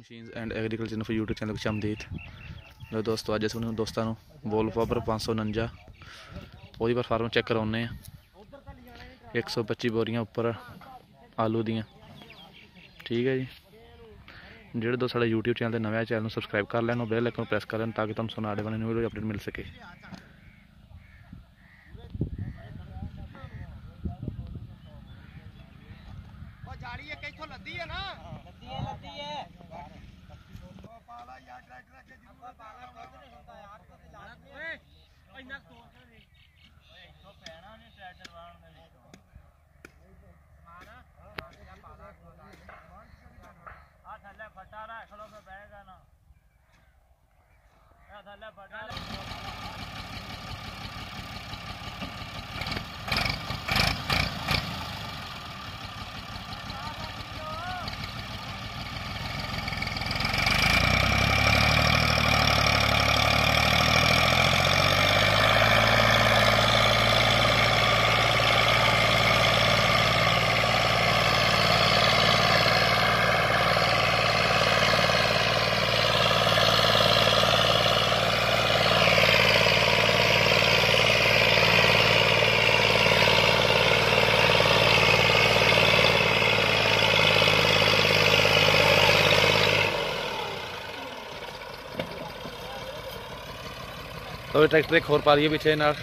Machines and agriculture info YouTube channel ਵਿੱਚ ਆਮਦੀਦ ਲੋ ਦੋਸਤੋ, ਅੱਜ ਅਸੀਂ ਦੋਸਤਾਂ ਨੂੰ ਵੋਲਫਾਬਰ 549 ਉਹਦੀ ਪਰਫਾਰਮੈਂਸ ਚੈੱਕ ਕਰਾਉਨੇ ਆ 125 ਬੋਰੀਆਂ ਉੱਪਰ ਆਲੂ ਦੀਆਂ। ਠੀਕ ਹੈ ਜੀ। ਜਿਹੜੇ ਦੋ ਸਾਡੇ YouTube ਚੈਨਲ ਤੇ ਨਵੇਂ ਚੈਨਲ ਨੂੰ ਸਬਸਕ੍ਰਾਈਬ ਕਰ ਲੈਣ, ਉਹ ਬੈਲ ਆਈਕਨ ਪ੍ਰੈਸ ਕਰ ਲੈਣ ਤਾਂ ਕਿ ਤੁਹਾਨੂੰ ਸੁਣਾੜੇ ਵਾਲੇ ਨਿਊ ਵੀਡੀਓ ਅਪਡੇਟ ਮਿਲ ਸਕੇ। ਉਹ ਜਾਲੀ ਇੱਕ ਇੱਥੋਂ ਲੱਦੀ ਹੈ ਨਾ। ગાલા ਥੱਲੇ ਟਰੈਕਟਰ ਇੱਕ ਹੋਰ ਪਾ ਲਈਏ ਪਿੱਛੇ ਨਾਲ।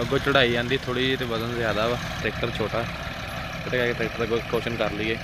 ਅੱਗੋਂ ਚੜਾਈ ਜਾਂਦੀ ਥੋੜੀ ਜਿਹੀ ਤੇ ਵਜ਼ਨ ਜ਼ਿਆਦਾ ਵਾ, ਟਰੈਕਟਰ ਛੋਟਾ। ਉਹਦੇ ਕਰਕੇ ਟਰੈਕਟਰ ਦਾ ਕੁਐਸਚਨ ਕਰ ਲਈਏ।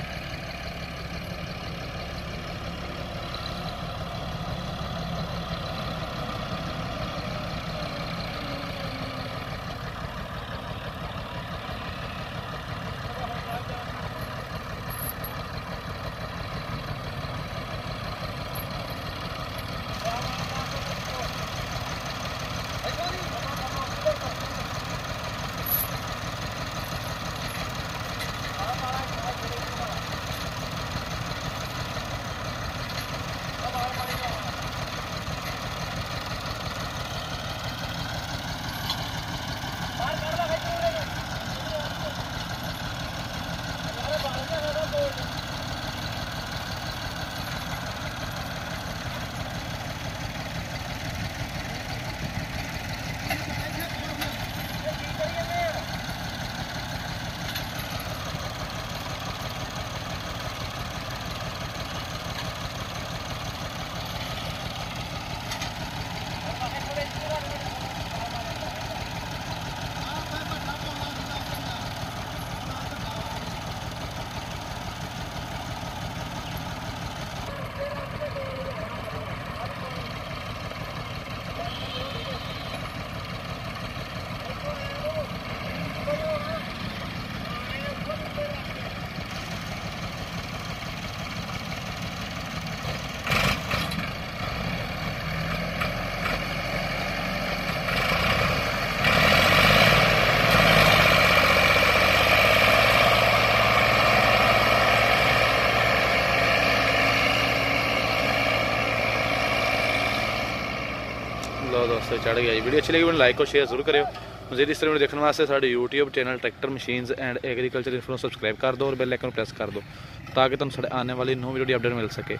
ਲੋ ਦੋਸਤੋ ਚੜ ਗਿਆ ਜੀ। ਵੀਡੀਓ ਅੱਛੀ ਲੱਗੀ ਮੈਨੂੰ ਲਾਈਕ ਔਰ ਸ਼ੇਅਰ ਜ਼ਰੂਰ ਕਰਿਓ। ਮਜ਼ੀਦ ਇਸ ਤਰ੍ਹਾਂ ਵੀਡੀਓ ਦੇਖਣ ਵਾਸਤੇ ਸਾਡੇ YouTube channel tractor machines and agriculture info ਨੂੰ ਸਬਸਕ੍ਰਾਈਬ ਕਰ ਦਿਓ ਔਰ ਬੈਲ ਆਈਕਨ ਪ੍ਰੈਸ ਕਰ ਦਿਓ ਤਾਂ ਕਿ ਤੁਹਾਨੂੰ ਸਾਡੇ ਆਉਣ ਵਾਲੀ ਨਵੀਂ ਵੀਡੀਓ ਦੀ ਅਪਡੇਟ ਮਿਲ ਸਕੇ।